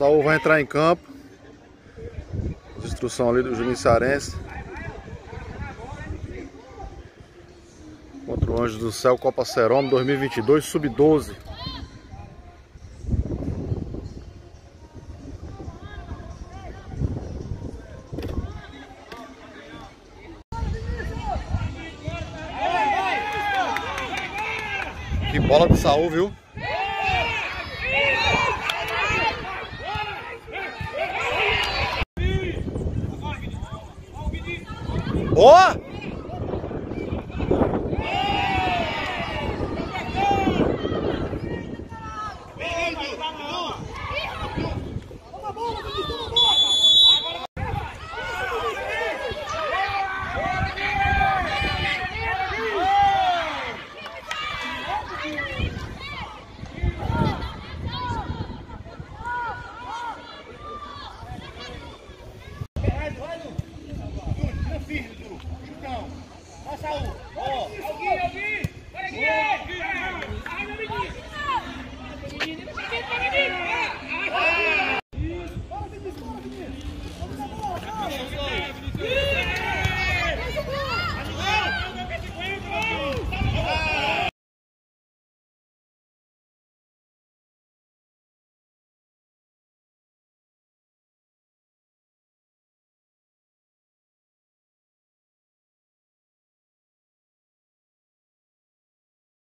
Saul vai entrar em campo. Instrução ali do Juninho Sarense. Contra o Anjo do Céu Copa Serom 2022, sub-12. Que bola do Saul, viu? Boa! Vai, vai, Lu. Saúl. Ó.